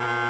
you